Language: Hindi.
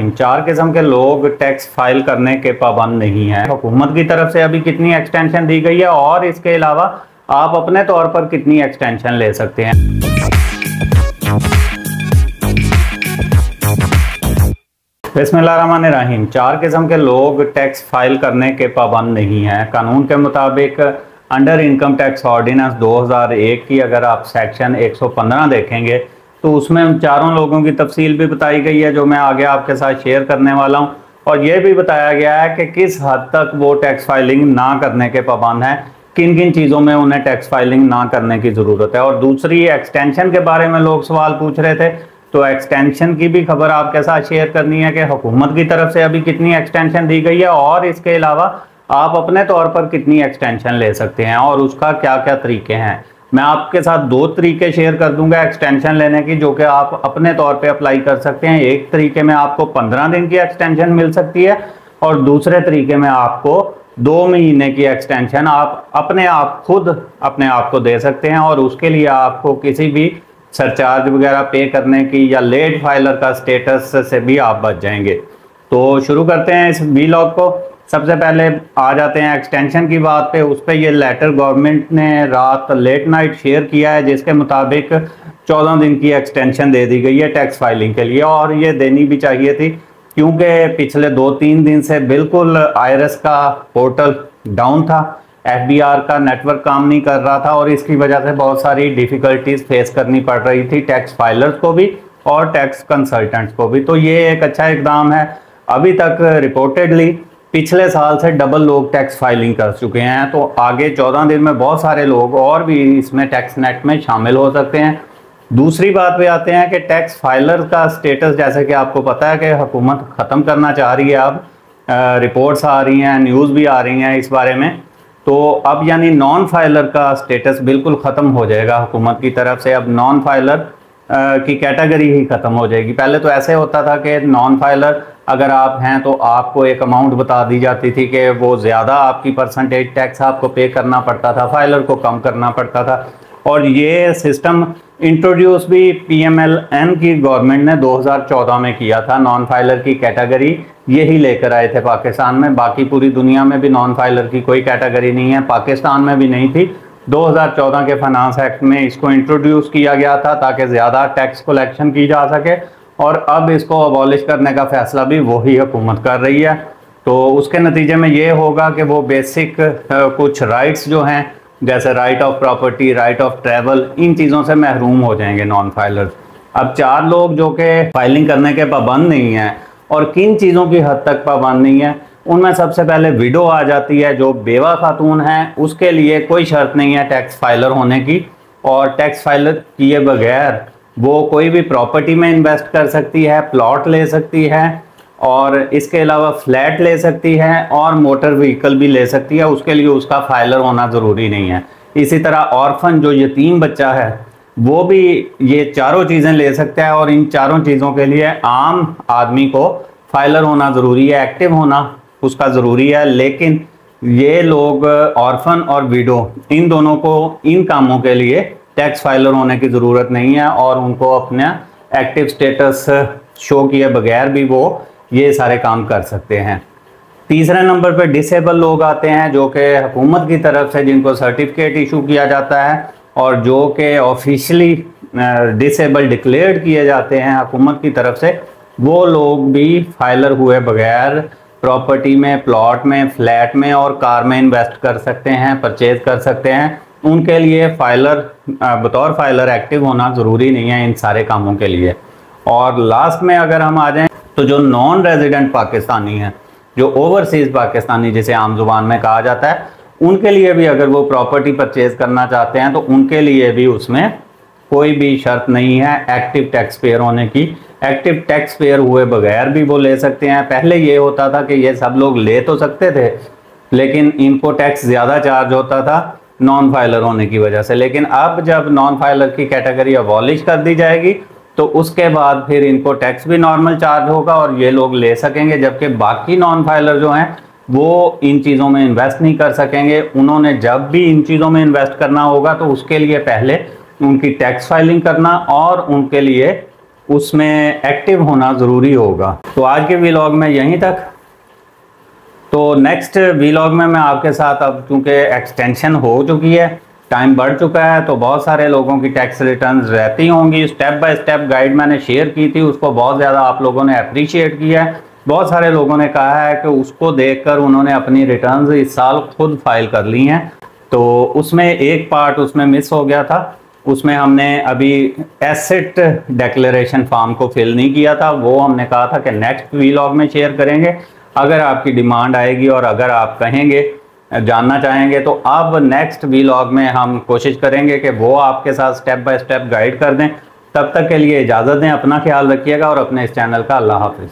चार किस्म के लोग टैक्स फ़ाइल करने के पाबंद नहीं हैं। हुकूमत की तरफ़ से अभी कितनी एक्सटेंशन दी गई है और इसके अलावा आप अपने तौर पर कितनी एक्सटेंशन ले सकते हैं? बिस्मिल्लाहिर्रहमानिर्रहीम। चार किस्म के लोग टैक्स फ़ाइल करने के पाबंद नहीं है। कानून के मुताबिक अंडर इनकम टैक्स ऑर्डिनेंस 2001 की अगर आप सेक्शन 115 देखेंगे तो उसमें चारों लोगों की तफसील भी बताई गई है, जो मैं आगे आपके साथ शेयर करने वाला हूँ। और ये भी बताया गया है कि किस हद तक वो टैक्स फाइलिंग ना करने के पाबंद हैं किन किन चीज़ों में उन्हें टैक्स फाइलिंग ना करने की ज़रूरत है। और दूसरी एक्सटेंशन के बारे में लोग सवाल पूछ रहे थे तो एक्सटेंशन की भी खबर आपके साथ शेयर करनी है कि हुकूमत की तरफ़ से अभी कितनी एक्सटेंशन दी गई है, और इसके अलावा आप अपने तौर पर कितनी एक्सटेंशन ले सकते हैं, और उसका क्या क्या तरीके हैं। मैं आपके साथ दो तरीके शेयर कर दूँगा एक्सटेंशन लेने की, जो कि आप अपने तौर पे अप्लाई कर सकते हैं। एक तरीके में आपको पंद्रह दिन की एक्सटेंशन मिल सकती है और दूसरे तरीके में आपको दो महीने की एक्सटेंशन आप अपने आप खुद अपने आप को दे सकते हैं और उसके लिए आपको किसी भी सरचार्ज वगैरह पे करने की या लेट फाइलर का स्टेटस से भी आप बच जाएँगे। तो शुरू करते हैं इस वीलॉग को। सबसे पहले आ जाते हैं एक्सटेंशन की बात पे। उस पर ये लेटर गवर्नमेंट ने रात लेट नाइट शेयर किया है, जिसके मुताबिक 14 दिन की एक्सटेंशन दे दी गई है टैक्स फाइलिंग के लिए। और ये देनी भी चाहिए थी, क्योंकि पिछले दो तीन दिन से बिल्कुल आयरस का पोर्टल डाउन था। एफबीआर का नेटवर्क काम नहीं कर रहा था और इसकी वजह से बहुत सारी डिफ़िकल्टीज फेस करनी पड़ रही थी टैक्स फाइलर्स को भी और टैक्स कंसल्टेंट्स को भी। तो ये एक अच्छा इकदाम है। अभी तक रिपोर्टेडली पिछले साल से डबल लोग टैक्स फाइलिंग कर चुके हैं तो आगे चौदह दिन में बहुत सारे लोग और भी इसमें टैक्स नेट में शामिल हो सकते हैं। दूसरी बात पे आते हैं कि टैक्स फाइलर का स्टेटस जैसे कि आपको पता है कि हुकूमत ख़त्म करना चाह रही है अब रिपोर्ट्स आ रही हैं न्यूज़ भी आ रही हैं इस बारे में। तो अब यानी नॉन फाइलर का स्टेटस बिल्कुल ख़त्म हो जाएगा हुकूमत की तरफ़ से। अब नॉन फाइलर की कैटेगरी ही ख़त्म हो जाएगी। पहले तो ऐसे होता था कि नॉन फाइलर अगर आप हैं तो आपको एक अमाउंट बता दी जाती थी कि वो ज़्यादा आपकी परसेंटेज टैक्स आपको पे करना पड़ता था फाइलर को कम करना पड़ता था। और ये सिस्टम इंट्रोड्यूस भी पीएमएलएन की गवर्नमेंट ने 2014 में किया था नॉन फाइलर की कैटेगरी यही लेकर आए थे पाकिस्तान में। बाकी पूरी दुनिया में भी नॉन फाइलर की कोई कैटेगरी नहीं है। पाकिस्तान में भी नहीं थी। 2014 के फाइनेंस एक्ट में इसको इंट्रोड्यूस किया गया था ताकि ज़्यादा टैक्स कलेक्शन की जा सके। और अब इसको अबॉलिश करने का फैसला भी वही हुकूमत कर रही है। तो उसके नतीजे में ये होगा कि वो बेसिक कुछ राइट्स जो हैं, जैसे right of property right of travel इन चीज़ों से महरूम हो जाएँगे नॉन फाइलर्स अब चार लोग जो कि फाइलिंग करने के पाबंद नहीं हैं और किन चीज़ों की हद तक पाबंद नहीं है, उनमें सबसे पहले विडो आ जाती है जो बेवा खातून है, उसके लिए कोई शर्त नहीं है टैक्स फाइलर होने की। और टैक्स फाइलर किए बगैर वो कोई भी प्रॉपर्टी में इन्वेस्ट कर सकती है प्लॉट ले सकती है और इसके अलावा फ्लैट ले सकती है और मोटर व्हीकल भी ले सकती है। उसके लिए उसका फाइलर होना ज़रूरी नहीं है। इसी तरह ऑर्फन जो यतीम बच्चा है, वो भी ये चारों चीज़ें ले सकता है और इन चारों चीज़ों के लिए आम आदमी को फाइलर होना ज़रूरी है एक्टिव होना उसका ज़रूरी है। लेकिन ये लोग ऑर्फन और विडो इन दोनों को, इन कामों के लिए टैक्स फाइलर होने की ज़रूरत नहीं है और उनको अपना एक्टिव स्टेटस शो किए बगैर भी वो ये सारे काम कर सकते हैं। तीसरे नंबर पर डिसेबल लोग आते हैं जो कि हुकूमत की तरफ़ से जिनको सर्टिफिकेट इशू किया जाता है और जो कि ऑफिशियली डिसेबल डिक्लेयर किए जाते हैं हुकूमत की तरफ़ से, वो लोग भी फाइलर हुए बगैर प्रॉपर्टी में प्लॉट में फ्लैट में और कार में इन्वेस्ट कर सकते हैं परचेज कर सकते हैं। उनके लिए फाइलर बतौर फाइलर एक्टिव होना ज़रूरी नहीं है इन सारे कामों के लिए। और लास्ट में अगर हम आ जाएँ तो जो नॉन रेजिडेंट पाकिस्तानी हैं, जो ओवरसीज़ पाकिस्तानी जिसे आम ज़ुबान में कहा जाता है, उनके लिए भी अगर वो प्रॉपर्टी परचेज करना चाहते हैं तो उनके लिए भी उसमें कोई भी शर्त नहीं है एक्टिव टैक्स पेयर होने की। एक्टिव टैक्स पेयर हुए बगैर भी वो ले सकते हैं। पहले ये होता था कि ये सब लोग ले तो सकते थे, लेकिन इनको टैक्स ज़्यादा चार्ज होता था। नॉन फाइलर होने की वजह से। लेकिन अब जब नॉन फाइलर की कैटेगरी अबॉलिश कर दी जाएगी तो उसके बाद फिर इनको टैक्स भी नॉर्मल चार्ज होगा और ये लोग ले सकेंगे, जबकि बाकी नॉन फाइलर जो हैं, वो इन चीज़ों में इन्वेस्ट नहीं कर सकेंगे। उन्होंने जब भी इन चीज़ों में इन्वेस्ट करना होगा तो उसके लिए पहले उनकी टैक्स फाइलिंग करना और उनके लिए उसमें एक्टिव होना ज़रूरी होगा। तो आज के वीलॉग में यहीं तक। तो नेक्स्ट वीलॉग में मैं आपके साथ अब चूँकि एक्सटेंशन हो चुकी है टाइम बढ़ चुका है तो बहुत सारे लोगों की टैक्स रिटर्न रहती होंगी। स्टेप बाय स्टेप गाइड मैंने शेयर की थी, उसको बहुत ज़्यादा आप लोगों ने अप्रिशिएट किया है। बहुत सारे लोगों ने कहा है कि उसको देखकर उन्होंने अपनी रिटर्न्स इस साल खुद फ़ाइल कर ली हैं। तो उसमें एक पार्ट उसमें मिस हो गया था। उसमें हमने अभी एसेट डेक्लेरेशन फॉर्म को फिल नहीं किया था। वो हमने कहा था कि नेक्स्ट वीलॉग में शेयर करेंगे। अगर आपकी डिमांड आएगी और अगर आप कहेंगे, जानना चाहेंगे तो अब नेक्स्ट वीलॉग में हम कोशिश करेंगे कि वो आपके साथ स्टेप बाय स्टेप गाइड कर दें। तब तक के लिए इजाज़त दें, अपना ख्याल रखिएगा और अपने इस चैनल का अल्लाह हाफिज़।